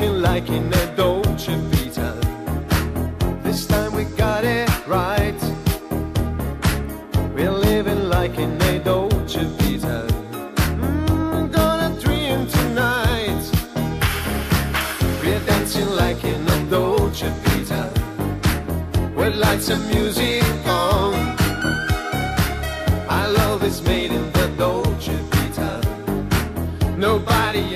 like in a Dolce Vita. This time we got it right. We're living like in a Dolce Vita. Mm, gonna dream tonight. We're dancing like in a Dolce Vita. With lights and music on. Our love is made in the Dolce Vita. Nobody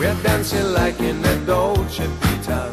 We're dancing like in a Dolce Vita.